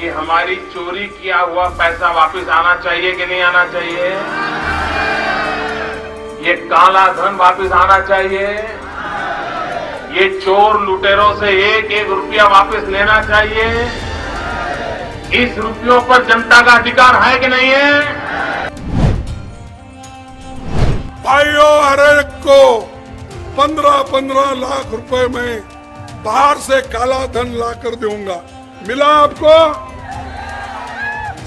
कि हमारी चोरी किया हुआ पैसा वापस आना चाहिए कि नहीं आना चाहिए? ये काला धन वापस आना चाहिए? ये चोर लुटेरों से एक एक रुपया वापस लेना चाहिए? इस रुपयों पर जनता का अधिकार है कि नहीं है? भाइयों, हर एक को पंद्रह पंद्रह लाख रुपए में बाहर से काला धन ला कर दूँगा। मिला आपको?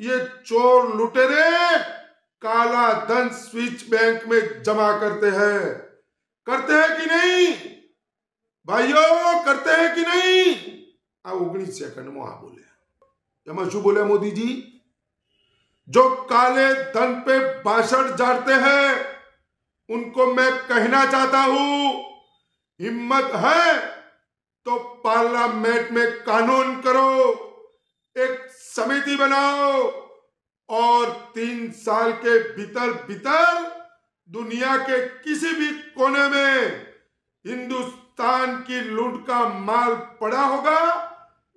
ये चोर लुटेरे काला धन स्विच बैंक में जमा करते हैं करते हैं कि नहीं ભાઈઓ કરતે હે કે નહીં આ ઓગણીસ સેકન્ડમાં આ બોલ્યા એમાં શું બોલ્યા મોદીજી जो काले धन पे भाषण झाड़ते हैं उनको मैं कहना चाहता हूं हिम्मत है तो पार्लियामेंट में कानून करो एक समिति बनाओ और तीन साल के भीतर भीतर दुनिया के किसी भी कोने में हिंदुस्तान की लूट का माल पड़ा होगा,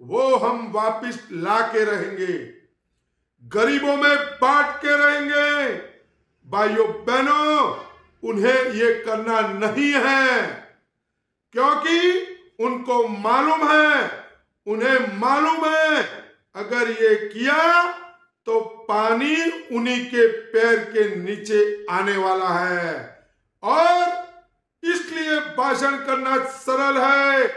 वो हम वापिस ला के रहेंगे। गरीबों में बांट के रहेंगे। भाइयों, बहनों, उन्हें ये करना नहीं है, क्योंकि उनको मालूम है, उन्हें मालूम है अगर ये किया तो पानी उन्हीं के पैर के नीचे आने वाला है और इसलिए भाषण करना सरल है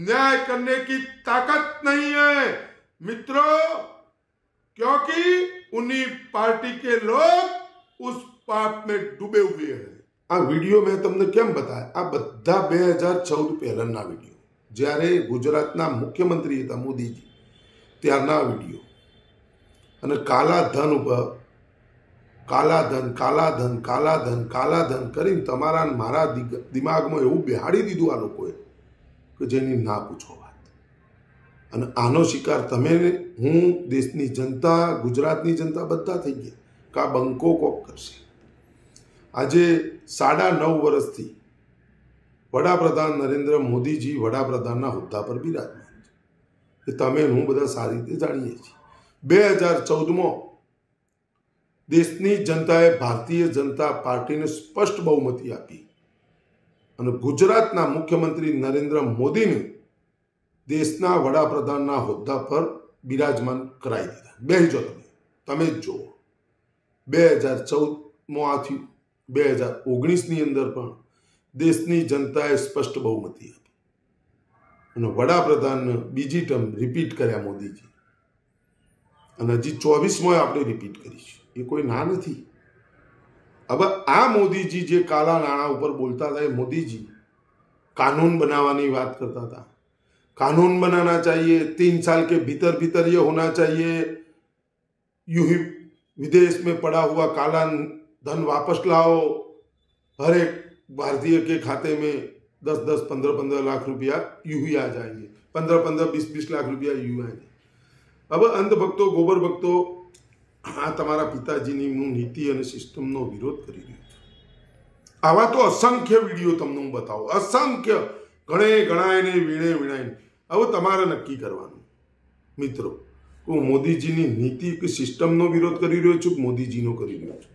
न्याय करने की ताकत नहीं है मित्रों क्योंकि उन्हीं पार्टी के लोग उस पाप में डूबे हुए हैं આ વિડીયો મેં તમને કેમ બતાવ્યા આ બધા બે હજાર ચૌદ પહેલાના વિડીયો જ્યારે ગુજરાતના મુખ્યમંત્રી હતા મોદીજી ત્યારના વીડિયો. અને કાલા ધન ઉપર કાલા ધન કાલા ધન કાલા ધન કાલા ધન કરીને તમારા મારા દિમાગમાં એવું બેહાડી દીધું આ લોકોએ કે જેની ના પૂછો વાત. અને આનો શિકાર તમે હું, દેશની જનતા, ગુજરાતની જનતા બધા થઈ ગયા કે બંકો કોક કરશે. આજે સાડા નવ વર્ષથી વડાપ્રધાન નરેન્દ્ર મોદીજી વડાપ્રધાનના હોદ્દા પર બિરાજમાન એ તમે ને હું બધા સારી રીતે જાણીએ છીએ બે હજાર ચૌદમાં દેશની જનતાએ ભારતીય જનતા પાર્ટીને સ્પષ્ટ બહુમતી આપી અને ગુજરાતના મુખ્યમંત્રી નરેન્દ્ર મોદીને દેશના વડાપ્રધાનના હોદ્દા પર બિરાજમાન કરાવી દીધા બેસજો તમે તમે જ જુઓ બે હજાર ચૌદમાં આ થયું બે હજાર ઓગણીસની અંદર પણ દેશની જનતાએ સ્પષ્ટ બહુમતી આપી અને વડાપ્રધાન બીજી ટર્મ રિપીટ કર્યા મોદીજી અને હજી ચોવીસમાં આપણે રિપીટ કરીશું એ કોઈ ના નથી હવે આ મોદીજી જે કાલા નાણાં ઉપર બોલતા હતા એ મોદીજી कानून बनाने की बात करता था कानून बनाना चाहिए तीन साल के भीतर भीतर ये होना चाहिए यूं ही विदेश में पड़ा हुआ काला धन वापस लाओ हर एक भारतीय के खाते में दस दस पंद्रह पंद्रह लाख रुपया यूं ही आ जाएंगे पंद्रह पंद्रह बीस बीस लाख रुपया यूं आएंगे હવે અંધ ભક્તો ગોબર ભક્તો આ તમારા પિતાજીની હું નીતિ અને સિસ્ટમનો વિરોધ કરી રહ્યો છું આવા તો અસંખ્ય વિડીયો તમને હું બતાવું અસંખ્ય ઘણે ગણાયને વીણે વીણાઈને હવે તમારે નક્કી કરવાનું મિત્રો હું મોદીજીની નીતિ કે સિસ્ટમનો વિરોધ કરી રહ્યો છું કે મોદીજીનો કરી રહ્યો છું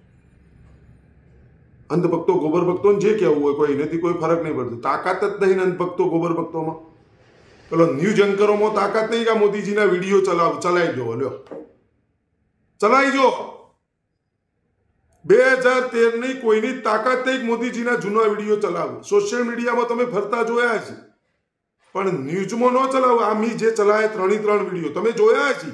અંધભક્તો, ગોબર ભક્તોને જે કહેવું હોય કોઈ, એનાથી કોઈ ફરક નહીં પડતો. તાકાત જ નહીં અંધભક્તો, ગોબર ભક્તોમાં. પેલો ન્યૂઝ એન્કરોમાં તાકાત નહીં કે મોદીજીના વીડિયો ચલાવ, ચલાવી જો લ્યો. ચલાવી જો બે હજાર તેરની કોઈની તાકાત નહીં મોદીજીના જૂના વીડિયો ચલાવો. સોશિયલ મીડિયામાં તમે ફરતા જોયા છે પણ ન્યૂઝમાં ન ચલાવો. આ મી જે ચલાવે ત્રણે ત્રણ વીડિયો. તમે જોયા છે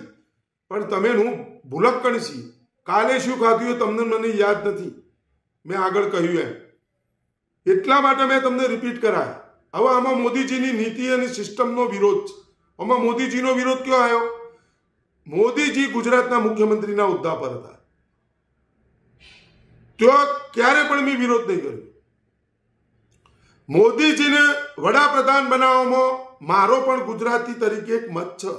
પણ તમે હું ભૂલક્કણ છીએ કાલે શું ખાધું તમને મને યાદ નથી. મેં આગળ કહ્યું એમ. એટલા માટે મેં તમને રિપીટ કરાય. હવે આમાં મોદીજીની નીતિ અને સિસ્ટમનો વિરોધ છે. આમાં મોદીજીનો વિરોધ કયો આવ્યો? મોદીજી ગુજરાતના મુખ્યમંત્રીના હોદ્દા પર હતા. ત્યાં ક્યારે પણ મેં વિરોધ નહીં કર્યો. મોદીજીને વડાપ્રધાન બનાવવામાં મારો પણ ગુજરાતી તરીકે એક મત છે.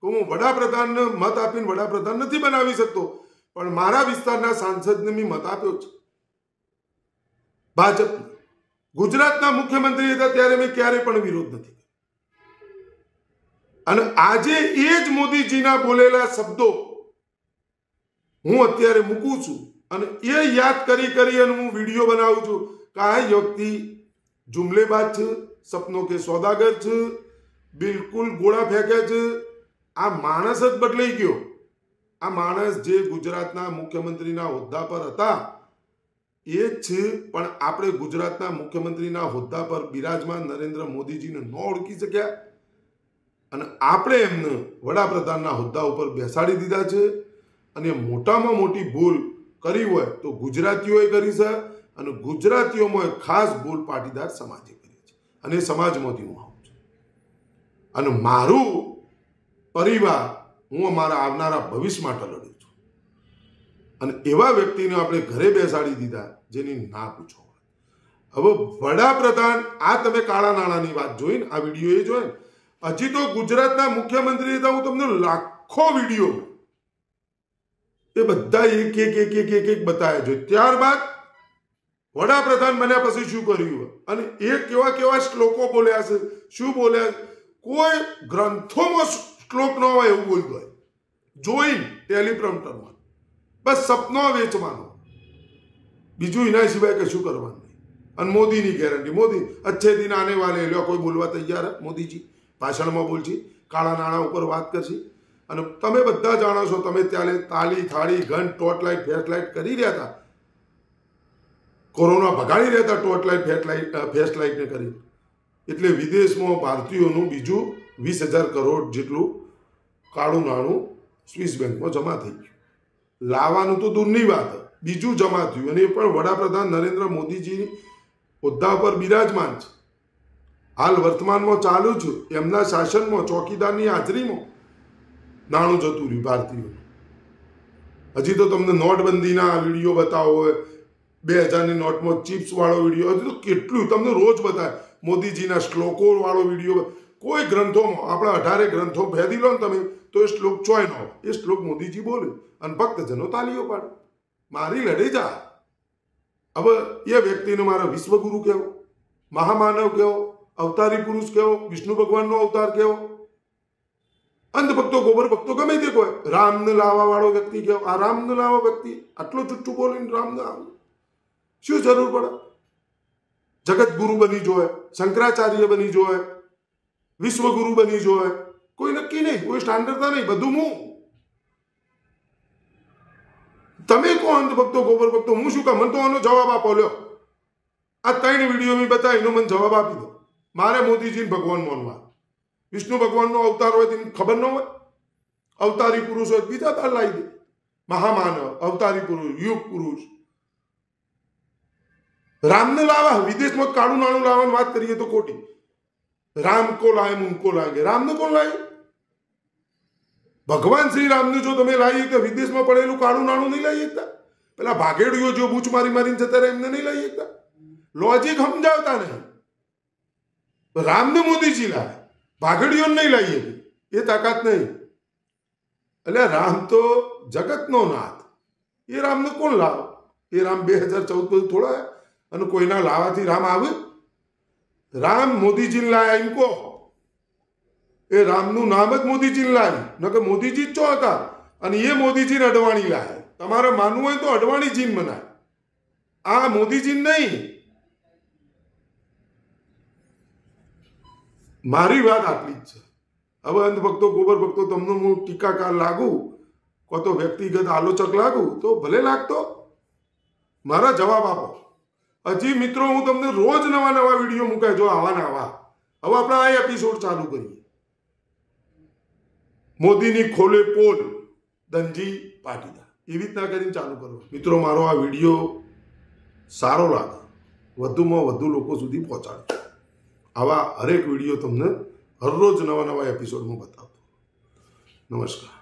તો હું વડાપ્રધાનને મત આપીને વડાપ્રધાન નથી બનાવી શકતો. પણ મારા વિસ્તારના સાંસદને મેં મત આપ્યો છે. ભાજપ. ગુજરાતના મુખ્યમંત્રી હતા ત્યારે મેં ક્યારે પણ વિરોધ નથી અને આજે એ જ મોદીજીના બોલેલા શબ્દો હું અત્યારે મૂકું છું અને એ યાદ કરી કરી અને હું વીડિયો બનાવું છું કે આ વ્યક્તિ જુમલેબાજ છે, સપનો કે સોદાગર છે, બિલકુલ ગોળા ફેંકે છે. આ માણસ જ બદલાઈ ગયો. આ માણસ જે ગુજરાતના મુખ્યમંત્રીના હોદ્દા પર હતા એ જ છે, પણ આપણે ગુજરાતના મુખ્યમંત્રીના હોદ્દા પર બિરાજમાન નરેન્દ્ર મોદીજીને ન ઓળખી શક્યા. અને આપણે એમને વડાપ્રધાનના હોદ્દા ઉપર બેસાડી દીધા છે. અને મોટામાં મોટી ભૂલ કરી હોય તો ગુજરાતીઓએ કરી છે અને ગુજરાતીઓમાં ખાસ ભૂલ પાટીદાર સમાજે કરી છે. અને સમાજમાંથી હું આવું છું. અને મારું પરિવાર, હું અમારા આવનારા ભવિષ્ય માટે લડું અને એવા વ્યક્તિને આપણે ઘરે બેસાડી દીધા જેની ના પૂછો હવે વડાપ્રધાન, આ તમે કાળા નાણાંની વાત જોઈને, આ વીડિયો એ જોઈને, હજી તો ગુજરાતના મુખ્યમંત્રી હતા હું તમને લાખો વીડિયો એ બધા એક એક એક એક એક એક બતાવ્યા છે. ત્યારબાદ વડાપ્રધાન બન્યા પછી શું કર્યું? અને એ કેવા કેવા શ્લોકો બોલ્યા છે? શું બોલ્યા કોઈ ગ્રંથોમાં શ્લોક ન હોય એવું બોલતો હોય. જોઈને ટેલિપ્રોમ્પ્ટરમાં બસ સપનો વેચવાનો બીજું એના સિવાય કશું કરવાનું અને મોદીની ગેરંટી મોદી, અચ્છે દિન આને વાલે લ્યો, કોઈ બોલવા તૈયાર મોદીજી, ભાષણમાં બોલશે, કાળા નાણાં ઉપર વાત કરશે. અને તમે બધા જાણો છો, તમે ત્યારે તાલી, થાળી ઘન ટોર્ચલાઇટ ફ્લેશલાઇટ કરી રહ્યા હતા. કોરોના ભગાડી રહ્યા હતા ટોર્ચલાઇટ લાઇટ ફ્લેશલાઇટને કરી એટલે વિદેશમાં ભારતીયોનું બીજું વીસ હજાર કરોડ જેટલું કાળું નાણું સ્વિસ બેંકમાં જમા થઈ ગયું. લાવવાનું તો દૂરની વાત. બીજું જમા થયું. અને એ પણ વડાપ્રધાન નરેન્દ્ર મોદીજી હોદ્દા પર બિરાજમાન છે. હાલ વર્તમાનમાં ચાલુ છું એમના શાસનમાં, ચોકીદારની હાજરીમાં નાણું જતું રહ્યું ભારતીયોનું. હજી તો તમને નોટબંધીના વીડિયો બતાવો હોય. બે હજારની નોટમાં ચિપ્સ વાળો વીડિયો. હજી તો કેટલું. તમને રોજ બતાવે. મોદીજીના શ્લોકો વાળો વીડિયો. કોઈ ગ્રંથોમાં, આપણા અઢારે ગ્રંથો ભેદી લો ને તમે, તો એ શ્લોક ચોય ન એ શ્લોક મોદીજી બોલે અને ભક્તજનો તાલીઓ પાડે. મારી લડે જા. હવે એ વ્યક્તિને મારા વિશ્વગુરુ કહેવો, મહામાનવ કહેવો, અવતારી પુરુષ કહેવો, વિષ્ણુ ભગવાનનો અવતાર કહેવો. અંધ ભક્તો ગોબર ભક્તો ગમે તે કોઈ, રામને લાવવા વાળો વ્યક્તિ કહેવો. આ રામને લાવવા વ્યક્તિ, આટલો ચુટ્ટું બોલીને રામને આવે. શું જરૂર પડે? જગત ગુરુ બની જોવે, શંકરાચાર્ય બની જોય વિશ્વગુરુ બની જોય કોઈ નક્કી નહીં, કોઈ સ્ટાન્ડર્ડતા નહીં, બધું હું તમે કહો અંધ ભક્તો, ગોબર ભક્તો હું શું કહું? મને તો આનો જવાબ આપો, લ્યો. આ ત્રણ વીડિયો મેં બતાવીનો મને જવાબ આપી દો. મારે મોદીજીને ભગવાન માનવા. વિષ્ણુ ભગવાનનો અવતાર હોય તેની ખબર ન હોય? અવતારી પુરુષ હોય બીજા તાર લાવી દે. મહામાનવ, અવતારી પુરુષ, યુગ પુરુષ. રામને લાવા, વિદેશમાં કાળું નાણું લાવવાની વાત કરીએ તો ખોટી. રામ કો લાય હું કો લાગે રામને કોણ લાયું ભગવાન શ્રી રામને જો તમે લાવી તો વિદેશમાં પડેલું કાળું નાણું નહીં લાવી શકતા પેલા ભાગેડીઓ જો બૂચ મારી મારીને જતા રહે એમને નહીં લાવી શકતા લોજિક સમજાવતા નહીં રામને મોદીજી લાવે ભાગડીઓ નહીં લાવીએ એ તાકાત નહીં એટલે રામ તો જગતનો નાથ એ રામને કોણ લાવ એ રામ બે હજાર ચૌદ પછી થોડા અને કોઈના લાવાથી રામ આવે રામ મોદીજીને લાયા એમ કહો. એ રામનું નામ જ મોદીજીને લાવ્યું ન કે મોદીજી જ ચો હતા? અને એ મોદીજીને અડવાણી લાય. તમારે માનવું હોય તો અડવાણીજીને મનાય. આ મોદીજીને નહીં. મારી વાત આટલી જ છે. હવે અંધ ભક્તો, ગોબર ભક્તો, તમને હું ટીકાકાર લાગુ? કો તો વ્યક્તિગત આલોચક લાગુ? તો ભલે લાગતો. મારા જવાબ આપો. હજી મિત્રો, હું તમને રોજ નવા નવા વીડિયો મૂકે જો આવા આવા. હવે આપણે આ એપિસોડ ચાલુ કરીએ. મોદીની ખોલે પોલ દંજી પાટીદાર. એવી રીતના કરીને ચાલુ કરો મિત્રો, મારો આ વીડિયો સારો લાગે. વધુમાં વધુ લોકો સુધી પહોંચાડે આવા હરેક વીડિયો તમને હરરોજ નવા નવા એપિસોડમાં બતાવતો. નમસ્કાર.